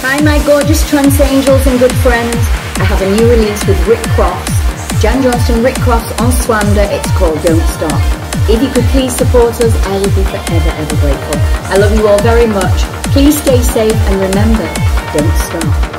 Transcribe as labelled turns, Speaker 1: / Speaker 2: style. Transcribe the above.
Speaker 1: Hi, my gorgeous trance angels and good friends. I have a new release with Rik Crofts. Jan Johnston, Rik Crofts on Swander. It's called Don't Stop. If you could please support us, I will be forever, ever grateful. I love you all very much. Please stay safe and remember, don't
Speaker 2: stop.